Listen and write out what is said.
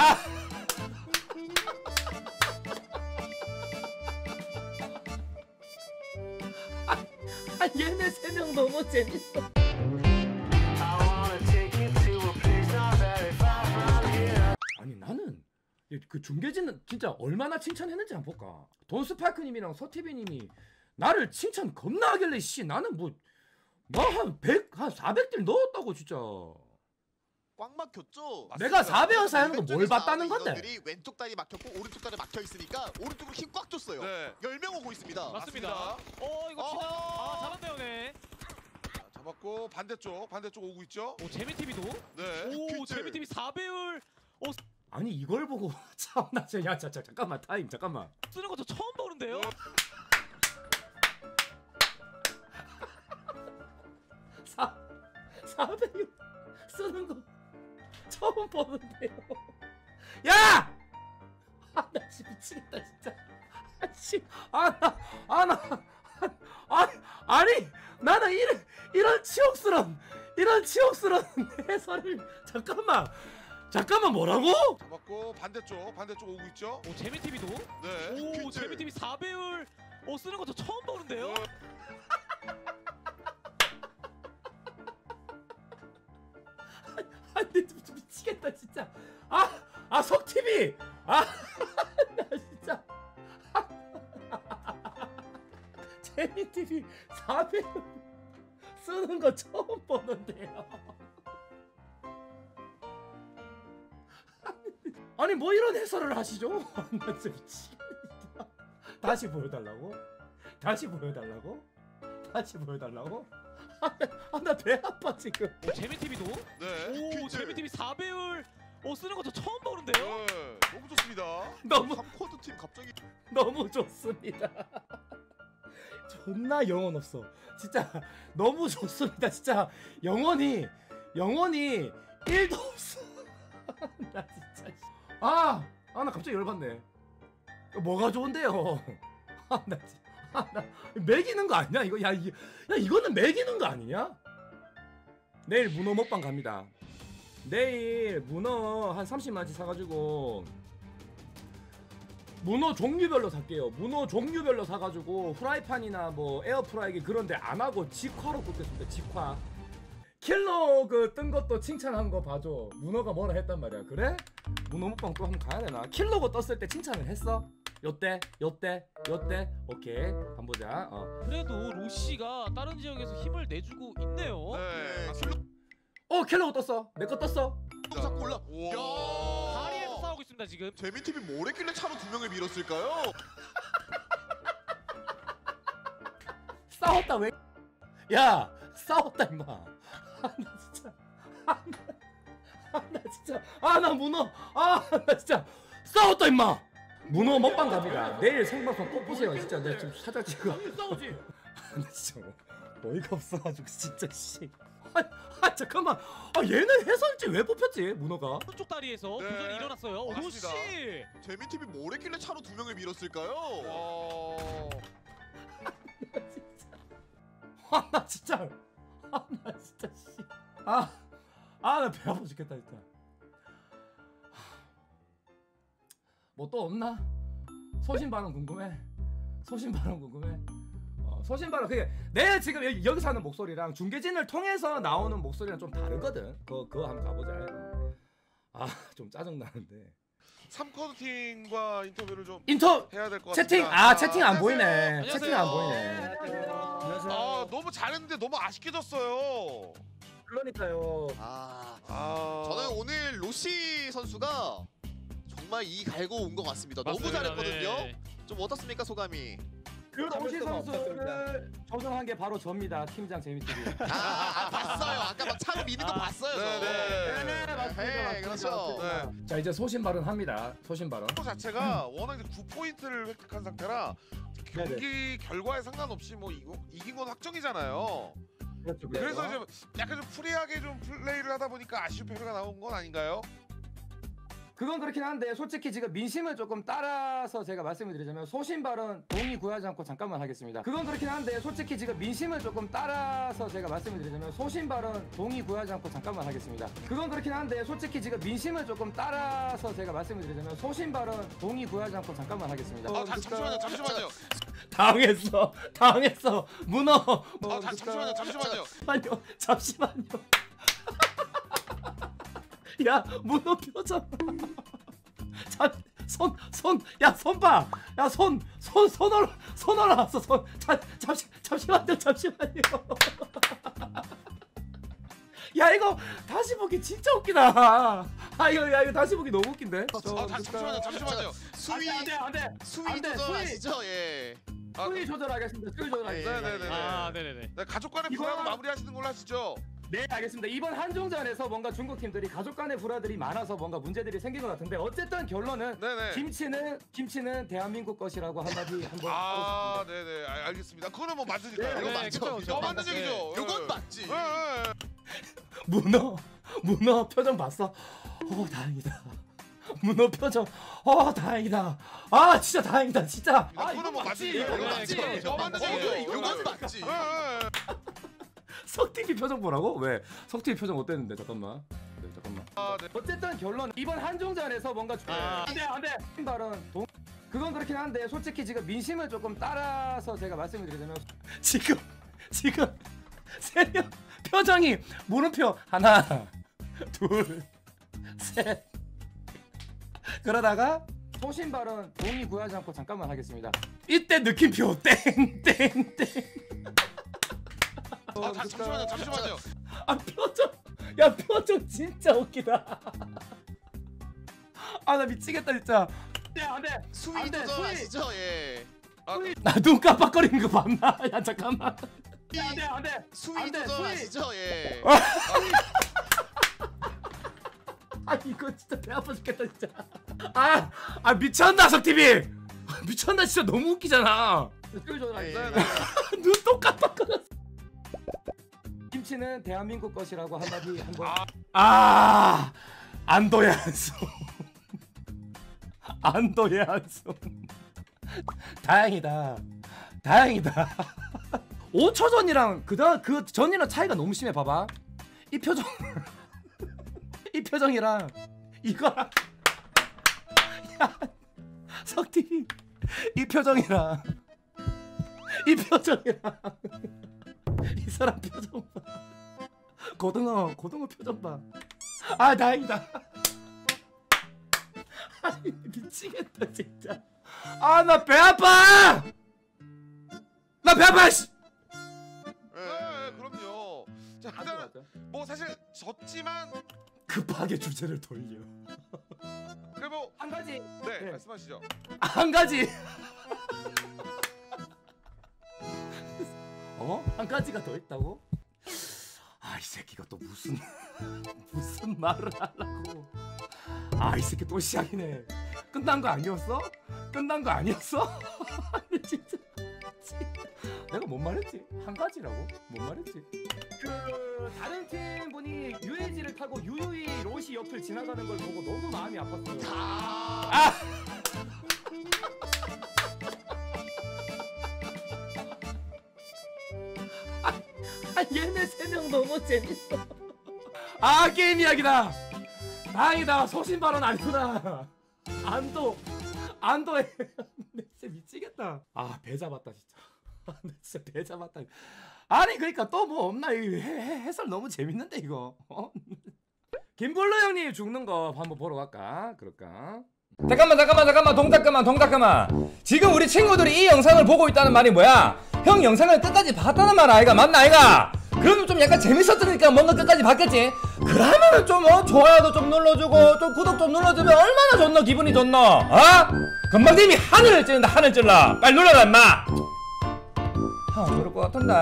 아! 아 얘네 세 명 너무 재밌어. 아니 나는 이- 그 중계진은 진짜 얼마나 칭찬했는지 한번 볼까. 돈 스파이크님이랑 서티비님이 나를 칭찬 겁나 하길래 씨 나는 뭐뭐한 100, 한 400딜 넣었다고 진짜. 꽉 막혔죠. 내가 4배연사 하는 거 뭘 봤다는 건데? 인원들이 왼쪽 다리 막혔고 오른쪽 다리 막혀 있으니까 오른쪽으로 힘 꽉 줬어요. 네. 10명 오고 있습니다. 맞습니다. 어 이거 지나 아 잡았네요 네. 자, 잡았고 반대쪽 반대쪽 오고 있죠. 오 재미TV도 네. 오 퀴즈. 재미TV 4배율 아니 이걸 보고 참나 야 자, 자, 잠깐만 타임 잠깐만. 쓰는 거저 처음 보는데요. 사400 쓰는 거 처음 보는데요. 야! 아, 나 진짜 미치겠다 진짜. 아, 씨, 아, 나, 아, 나, 아, 아니, 나는 이런 이런 치욕스러운 이런 치욕스러운 해설을 잠깐만, 잠깐만 뭐라고? 잡았고 반대쪽 반대쪽 오고 있죠. 오 재미TV도 네. 오. 재미TV 4배율 어 쓰는 거저 처음 보는데요. 아, 미치겠다 진짜. 아, 아 석TV, 아, 나 진짜. 제니TV 400 쓰는 거 처음 보는데요. 아니 뭐 이런 해설을 하시죠? 나 진짜 미치겠다. 다시 보여달라고? 다시 보여달라고? 다시 보여달라고? 아나 배 아파 지금. 오 재미TV도 네. 오 퀴즈. 재미TV 4배율 어 쓰는 거 저 처음 보는데요. 네. 너무 좋습니다. 너무 3쿼드 팀 갑자기 너무 좋습니다. 존나 영혼 없어. 진짜 너무 좋습니다. 진짜 영혼이 영혼이 1도 없어. 나 진짜 아, 아 나 갑자기 열받네. 뭐가 좋은데요? 아, 나 진짜 매기는 거 아니야? 이거 야, 이, 야 이거는 매기는 거 아니냐? 내일 문어 먹방 갑니다. 내일 문어 한 30만치 사가지고 문어 종류별로 살게요. 문어 종류별로 사가지고 후라이팬이나 뭐 에어프라이기 그런데 안 하고 직화로 굽겠습니다. 직화. 킬러 그 뜬 것도 칭찬한 거 봐줘. 문어가 뭐라 했단 말이야. 그래? 문어 먹방 또 한번 가야 되나? 킬러가 떴을 때 칭찬을 했어? 요때, 요때, 요때. 오케이, 한번 보자. 어. 그래도 로시가 다른 지역에서 힘을 내주고 있네요. 네. 네. 어, 킬러가 떴어. 내 거 떴어. 잡고 올라. 다리에서 싸우고 있습니다 지금. 재민TV 뭘 했길래 차로 두 명을 밀었을까요? 싸웠다 왜? 야, 싸웠다 임마. 아, 나 진짜. 아, 나, 아, 나 진짜. 아, 나 문어. 아, 나 진짜. 싸웠다 임마. 문어 먹방 갑니다. 내일 생방송 꼭 보세요. 진짜 내가 지금 살짝 지금. 싸우지. 아, 나 진짜 뭐, 어이가 없어가지고 진짜 씨. 아, 아 잠깐만. 아 얘는 해설지 왜 뽑혔지? 문어가. 오른쪽 다리에서 네. 도전이 일어났어요. 오, 로시. 맞습니다. 재민TV 뭘 했길래 차로 두 명을 밀었을까요? 어. 아나 진짜. 아나 진짜 씨. 아. 아나 배 아파 죽겠다 진짜. 뭐 또 없나? 소신 발언 궁금해. 소신 발언 궁금해. 어, 소신 발언 그게 내 지금 여기, 여기서 하는 목소리랑 중계진을 통해서 나오는 목소리랑 좀 다르거든. 그거 그거 한번 가보자. 아 좀 짜증 나는데. 3쿼드 팀과 인터뷰를 좀 인터 해야 될 것 같습니다. 채팅 아 채팅 안 안녕하세요. 보이네. 안녕하세요. 채팅 안 보이네. 아 너무 잘했는데 너무 아쉽게 졌어요. 그러니까요. 아, 아 저는 오늘 로시 선수가 정말 이 갈고 온 것 같습니다. 너무 맞습니다. 잘했거든요. 네. 좀 어떻습니까 소감이? 그 로시 선수를 조정한 게 바로 접니다. 팀장 재미TV. 아, 아, 아, 봤어요. 아까 막 차로 미는 거 아, 봤어요. 저. 네 네. 네, 맞습니다. 네, 맞습니다. 그렇죠. 네. 자 이제 소신 발언 합니다. 소신 발언. 그 자체가 워낙 9포인트를 획득한 상태라 경기 결과에 상관없이 뭐 이거 이긴 건 확정이잖아요. 그렇죠. 그래서 이제 약간 좀 프리하게 좀 플레이를 하다 보니까 아쉬운 패배가 나온 건 아닌가요? 그건 그렇긴 한데 솔직히 지금 민심을 조금 따라서 제가 말씀을 드리자면 소신 발언 동의 구하지 않고 잠깐만 하겠습니다. 그건 그렇긴 한데 솔직히 지금 민심을 조금 따라서 제가 말씀을 드리자면 소신 발언 동의 구하지 않고 잠깐만 하겠습니다. 그건 그렇긴 한데 솔직히 지금 민심을 조금 따라서 제가 말씀을 드리자면 소신 발언 동의 구하지 않고 잠깐만 하겠습니다. 아, 자, 잠시만요, 잠시만요. 당했어, 당했어, 문어. 아, 자, 잠시만요, 잠시만요. 잠시만요, 잠시만요. 야, 문어 표정. 잠, 손, 손, 야, 손 봐. 야, 손, 손, 손 올라, 손 올라왔어, 손. 잠, 잠시, 잠시만요, 잠시만요. 야, 이거 다시 보기 진짜 웃기다. 아, 이거, 야, 이거 다시 보기 너무 웃긴데. 아, 자, 잠시만요, 잠시만요. 수위 안 돼, 안 돼. 수위 안 돼, 조절 수위. 아시죠? 예. 아, 수위 조절하겠습니다. 수위 조절하겠습니다. 네네네. 아 네네네. 네, 가족 간의 불화로 마무리하시는 걸로 하시죠. 네 알겠습니다 이번 한중전에서 뭔가 중국 팀들이 가족 간의 불화들이 많아서 뭔가 문제들이 생긴 것 같은데 어쨌든 결론은 네네. 김치는 김치는 대한민국 것이라고 한마디 한번 아, 하고 네네. 아, 알겠습니다. 그거는 뭐 맞으니까요. 네, 네, 맞죠? 그쵸, 그쵸. 어, 맞는 네. 얘기죠. 이건 예. 맞지. 예, 예, 예. 문어 문어 표정 봤어 어 다행이다 문어 표정 어 다행이다 아 진짜 다행이다 진짜 아 그거는 뭐 맞지 맞으니까요. 이거 네, 맞지. 어, 맞는 어, 얘기죠. 이거 이건 맞지. 맞지. 예, 예. 석TV 표정 보라고? 왜? 석TV 표정 어땠는데? 잠깐만. 네 잠깐만. 아, 네. 어쨌든 결론 이번 한중전에서 뭔가 주... 아. 안돼 안돼. 발언. 동... 그건 그렇긴 한데 솔직히 지금 민심을 조금 따라서 제가 말씀을 드리자면 지금 지금 세명 표정이 물음표 하나 둘셋. 그러다가 소신 발언 동의 구하지 않고 잠깐만 하겠습니다. 이때 느낌표 땡땡땡 아, 자, 잠시만요, 잠시만요. 아 표정 야 표정 진짜 웃기다 아 나 미치겠다 진짜 안돼 안돼 수위 안 돼, 조절 수위. 아시죠? 예. 아, 나눈 깜빡거리는 거 봤나 야 잠깐만 안돼 안돼 수위 안 돼, 조절 수위. 아시죠? 예. 아 이거 진짜 배 아파 죽겠다 진짜 아, 아 미쳤나 석TV 미쳤나 진짜 너무 웃기잖아 예. 눈도 깜빡거렸어 김치는 대한민국 것이라고 한마디 한번. 아. 아 안도의 한숨. 안도의 한숨. 다행이다. 다행이다. 5초 전이랑 그다음 그 전이랑 차이가 너무 심해 봐봐. 이 표정. 이 표정이랑 이거랑. 야 석TV 이 표정이랑. 이 표정이랑 이 사람 표정 봐. 고등어 고등어 표정 봐아 다행이다. 아니 미치겠다 진짜. 아 나 배 아파! 나 배 아파 씨! 예, 예, 그럼요. 자, 일단 뭐 사실 졌지만 급하게 주제를 돌려. 그래 뭐한 가지. 네, 네. 말씀하시죠. 한 가지 어? 한 가지가 더 있다고? 아 이 새끼가 또 무슨 무슨 말을 하려고 아 이 새끼 또 시작이네 끝난 거 아니었어? 끝난 거 아니었어? 아니 진짜. 내가 뭔 말했지? 한 가지라고? 뭔 말했지? 그 다른 팀 분이 UAG를 타고 유유히 로시 옆을 지나가는 걸 보고 너무 마음이 아팠어요 아. 세명 너무 재밌어. 아 게임 이야기다. 다행이다. 소신 발언 아니구나. 안도 안도해. 내 진짜 미치겠다. 아 배 잡았다 진짜. 아, 나 진짜 배 잡았다. 아니 그러니까 또 뭐 없나 이 해설 너무 재밌는데 이거. 어? 김블루 형님 죽는 거 한번 보러 갈까? 그럴까? 잠깐만 잠깐만 잠깐만 동작 그만 동작 그만 지금 우리 친구들이 이 영상을 보고 있다는 말이 뭐야 형 영상을 끝까지 봤다는 말 아이가 맞나 아이가 그러면 좀 약간 재밌었으니까 뭔가 끝까지 봤겠지? 그러면은 좀 어, 좋아요도 좀 눌러주고 좀 구독 좀 눌러주면 얼마나 좋노 기분이 좋노? 어? 금방님이 하늘을 찌른다 하늘 찔러. 빨리 눌러라 임마. 형 그럴 것 같은데